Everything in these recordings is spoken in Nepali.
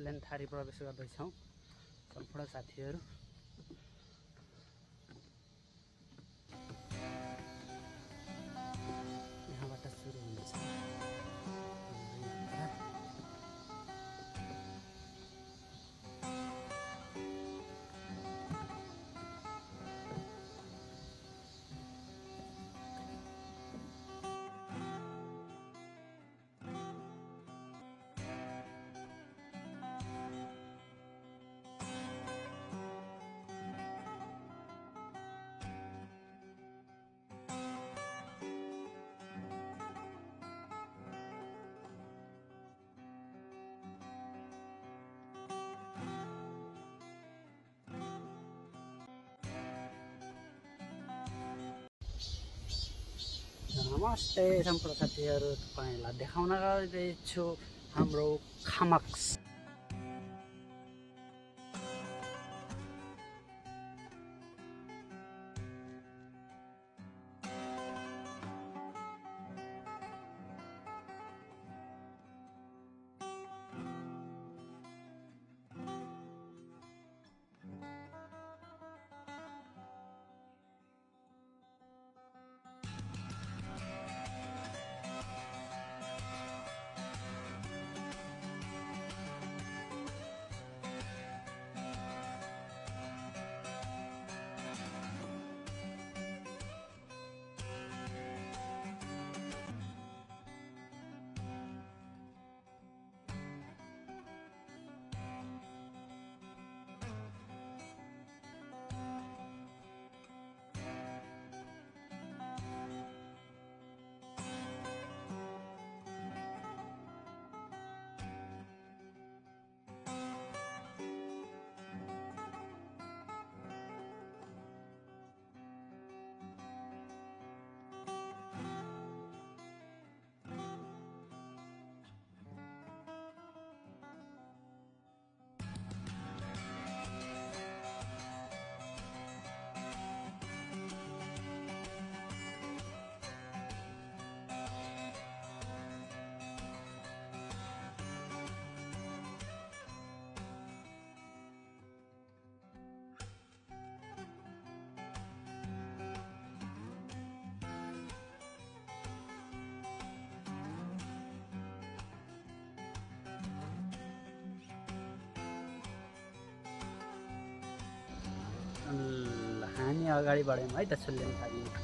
लेन्थारी प्रवेश गर्दैछौँ। सम्पूर्ण साथीहरू। नमस्ते सम्पूर्ण साथीहरू तपाईँहरूलाई देखाउन गइरहेछु हाम्रो खामक्स हामी अगाडि बढ्यौँ है त सुल्लेन थाल्यौँ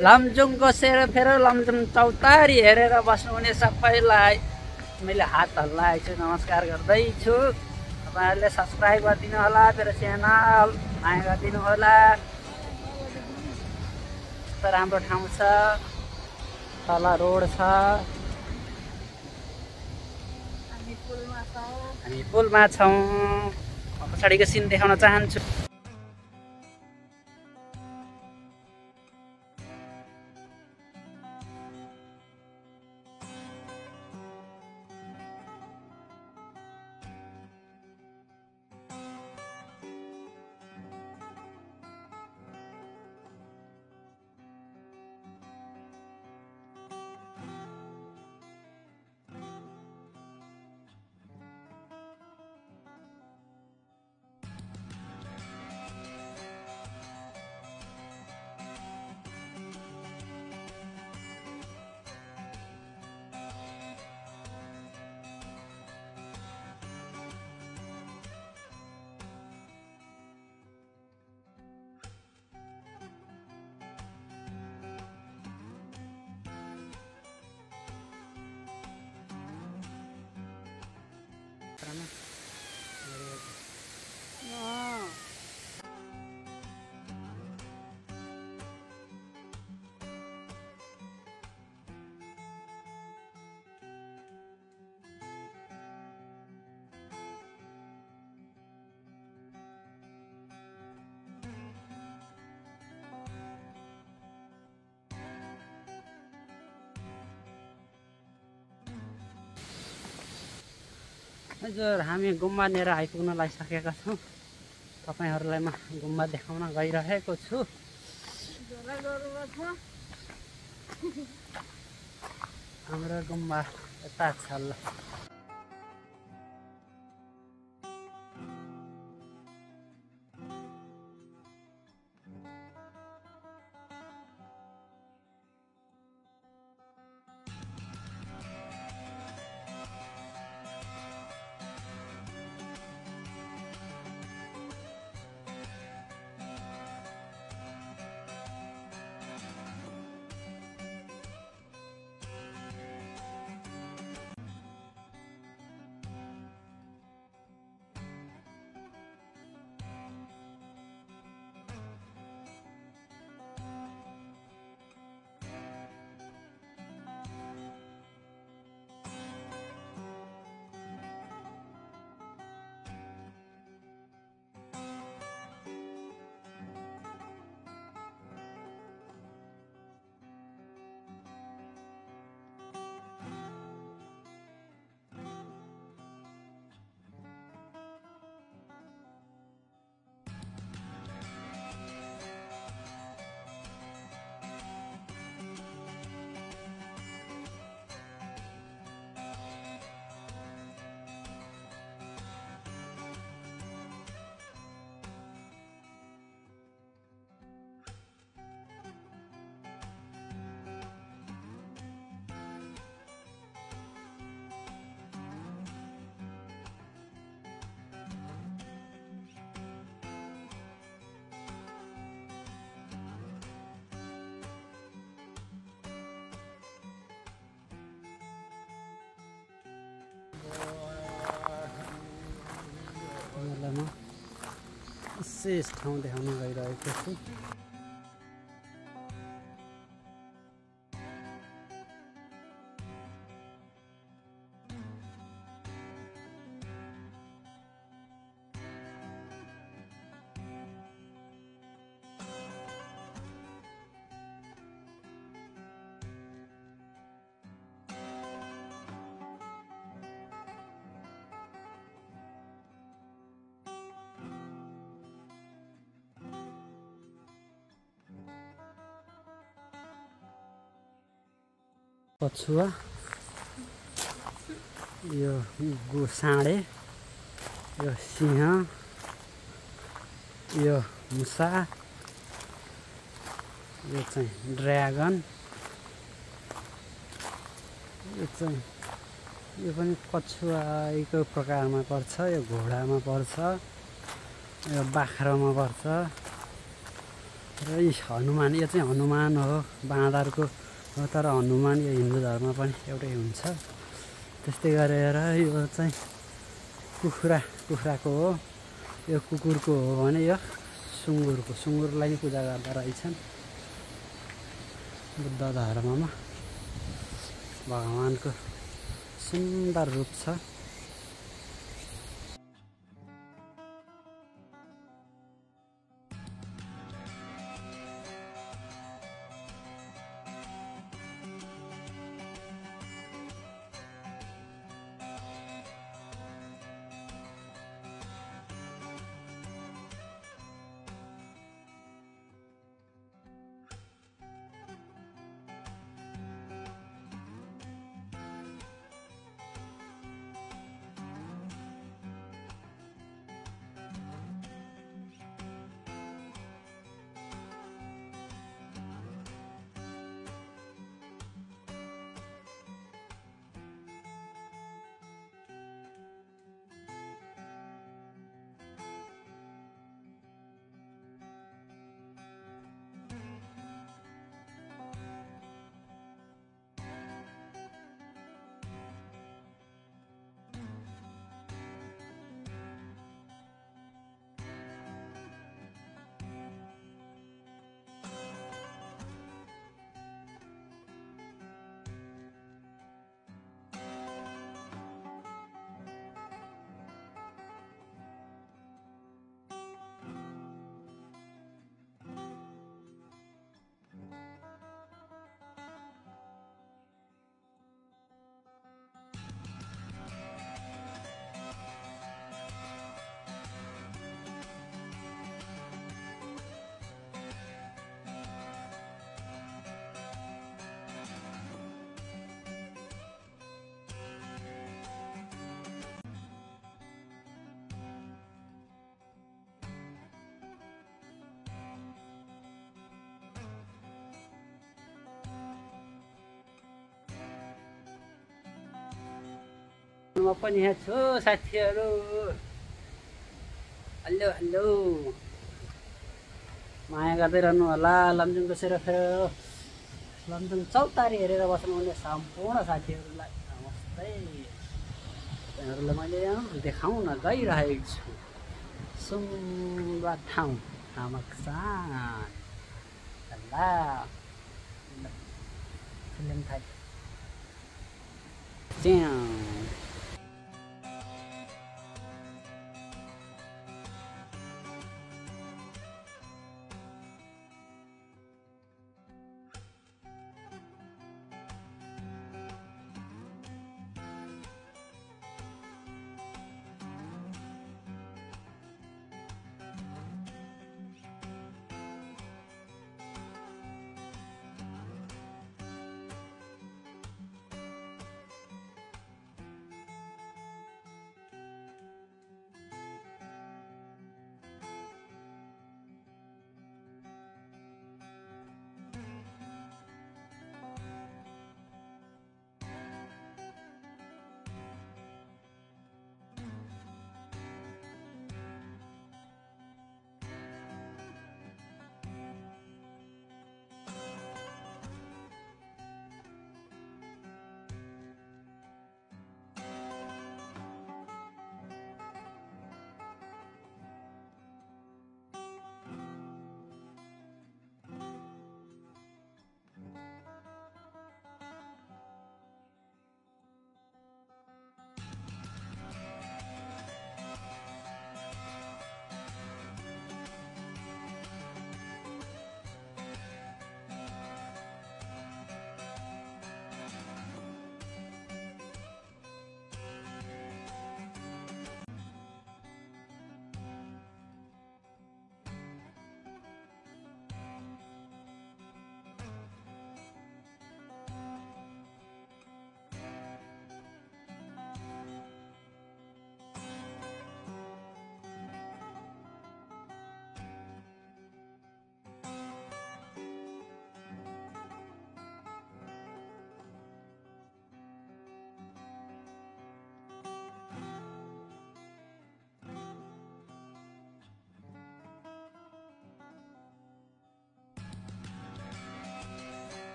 लमजुङको सेरोफेरो लमजुङ चौतारी हेरेर बस्नुहुने सबैलाई मैले हात हल्लाएको छु नमस्कार गर्दैछु तपाईँहरूले सब्सक्राइब गरिदिनु होला मेरो च्यानल माया गरिदिनु होला यस्तो राम्रो ठाउँ छ तल रोड छ हामी पुलमा छौँ पछाडिको सिन देखाउन चाहन्छु para. हजुर हामी गुम्बानिर आइपुग्न लागिसकेका छौँ। तपाईँहरूलाई म गुम्बा देखाउन गइरहेको छ। हाम्रो गुम्बा यता छ ल। म विशेष ठाउँ देखाउन गइरहेको छु। कछुवा यो गु साँडे यो सिंह यो मुसा यो चाहिँ ड्रागन यो चाहिँ यो पनि कछुवाको प्रकारमा पर्छ यो घोडामा पर्छ यो बाख्रामा पर्छ र यी हनुमान यो चाहिँ हनुमान हो बाँदरको तर हनुमान यो हिन्दू धर्म पनि एउटै हुन्छ। त्यस्तै गरेर यो चाहिँ कुखुरा कुखुराको हो यो कुकुरको हो भने यो सुँगुरको सुँगुरलाई पूजा गर्दा रहेछन्। बुद्ध धर्ममा भगवान्को सुन्दर रूप छ। म पनि यहाँ छु साथीहरू। Hello hello. माया गर्दै रहनु होला लमजुङको सेरोफेरो लमजुङ चौतारी हेरेर बस्नुहुने सम्पूर्ण साथीहरूलाई नमस्ते। तपाईँहरूलाई मैले देखाउन गइरहेको छु। सुम्बा ठाउँ फिल्म थाल्यो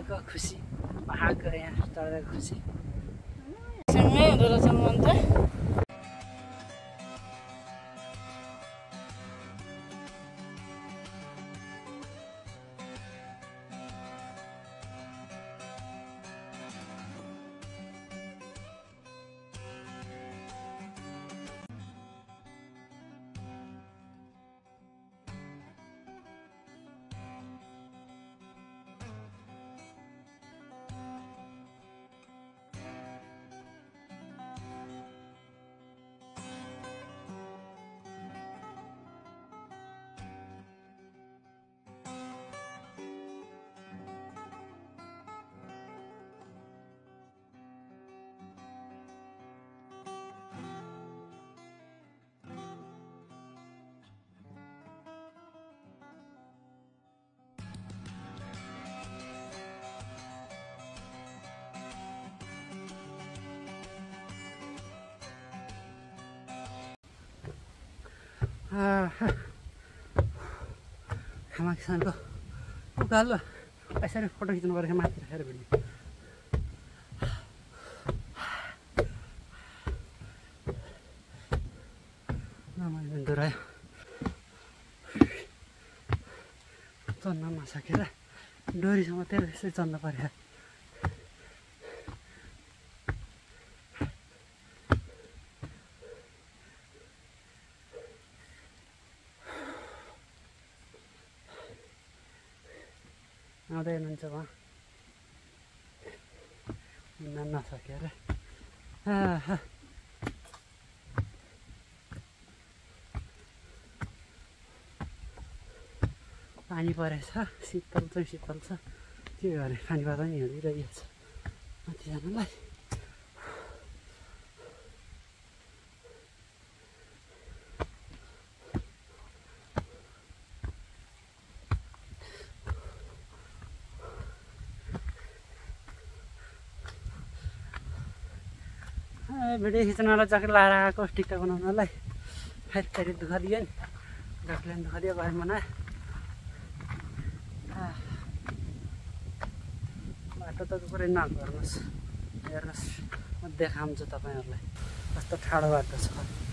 पाहाडको खुसी पाहाडको यहाँ चढेर खुसी खामा किसानको उकालो यसरी फोटो खिच्नु पऱ्यो माथि राखेर भिडियो डोरायो चन्न नसकेर डोरीसँग तेरो यसै चन्न पऱ्यो। हुनुहुन्छ उहाँ हिँड्न नसकेर। पानी परेछ शीतल चाहिँ शीतल छ। के गर्ने पानीबाट नि हिँडिरहेको छ। माथि भिडियो खिच्नलाई ज्याकेट लगाएर आएको टिकटक बनाउनलाई। फेरि फेरि दुःख दियो नि पनि दुःख दियो घर आह। बाटो त पुरै नगर्नुहोस्। हेर्नुहोस् म देखाउँछु तपाईँहरूलाई। कस्तो ठाडो बाटो छ।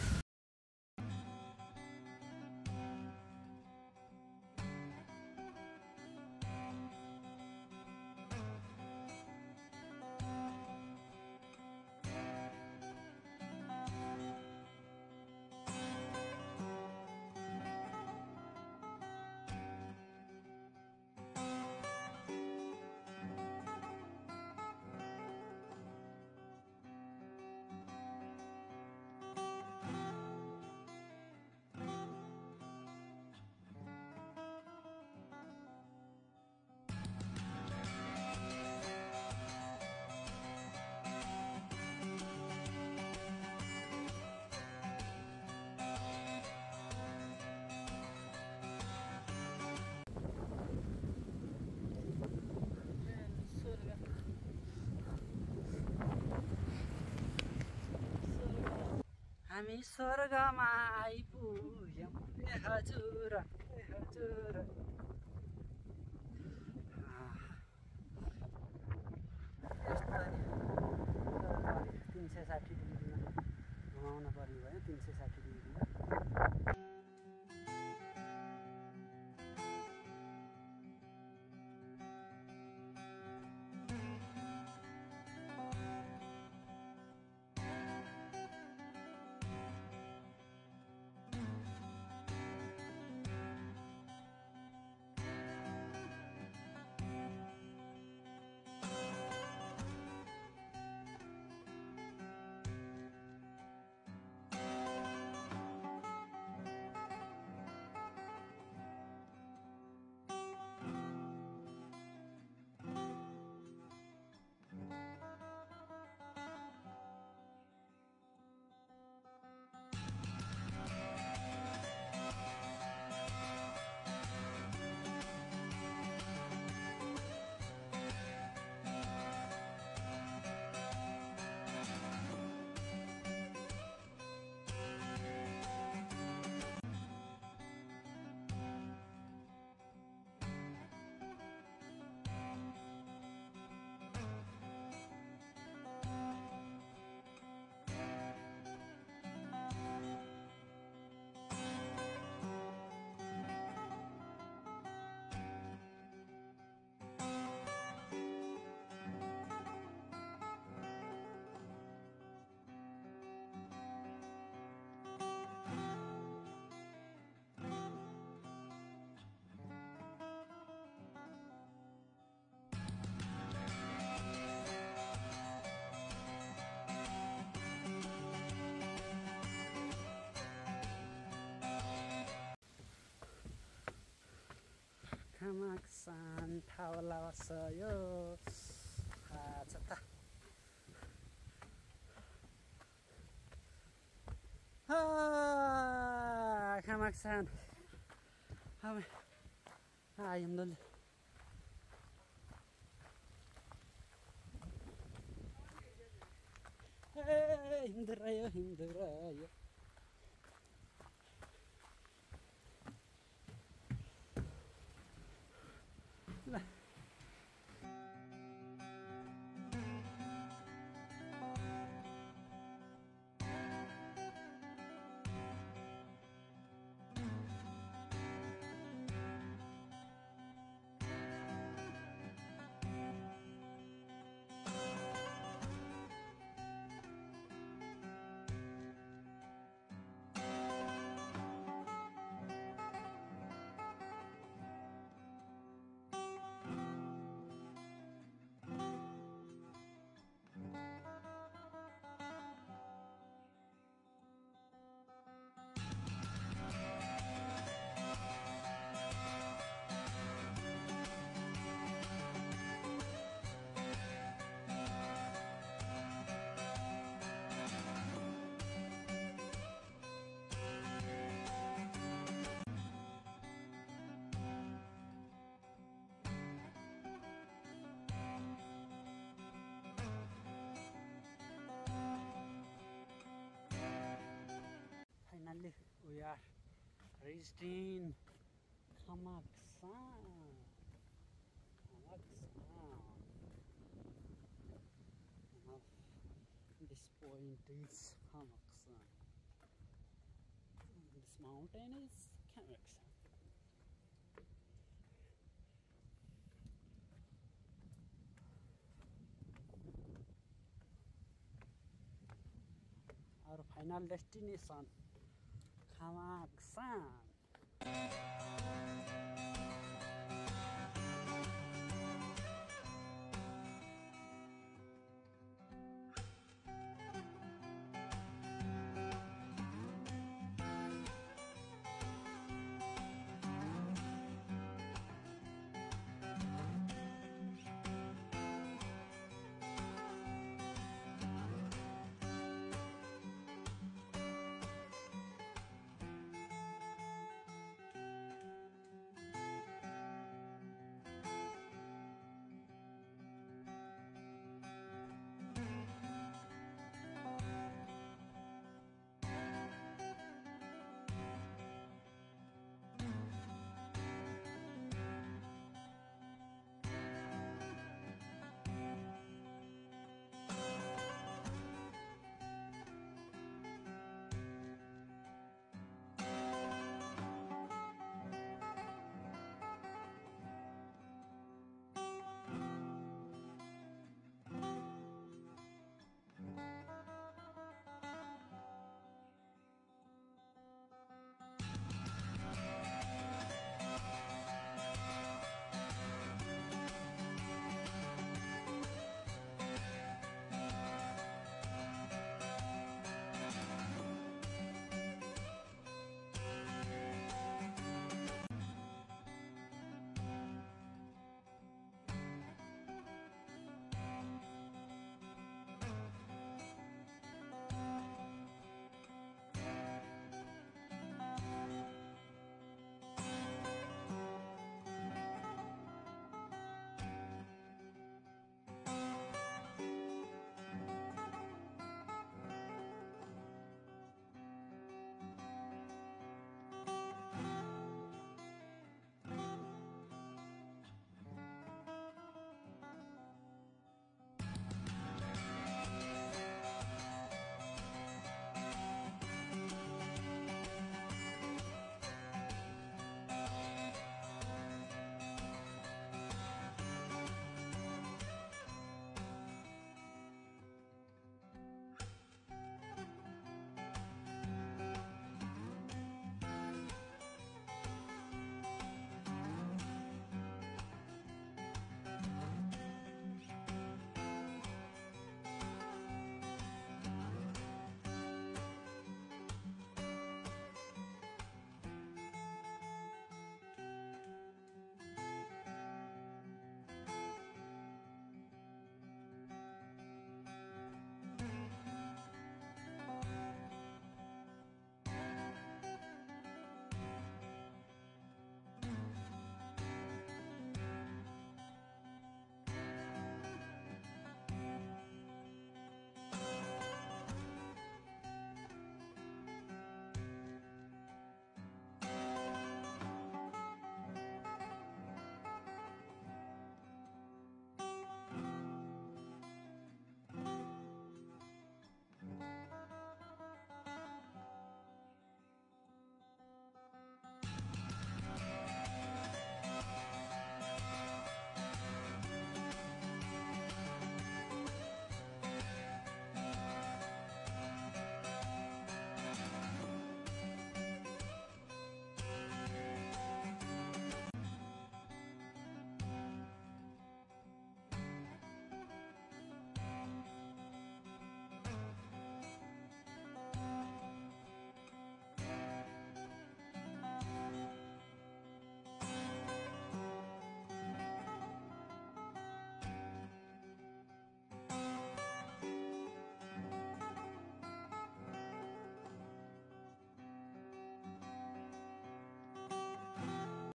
हामी स्वर्गमा आइपुग्यौँ हजुर हजुर तिन सय साठी डिग्रीमा घुमाउनु पर्ने भयो तिन सय साठी खामाक्सान थावला यो छ त खामाक्सान आयौँ डल्लै ए we are reached in Kamaksan. Kamaksan. This point is Kamaksan. This mountain is Kamaksan. Our final destination, how on, son.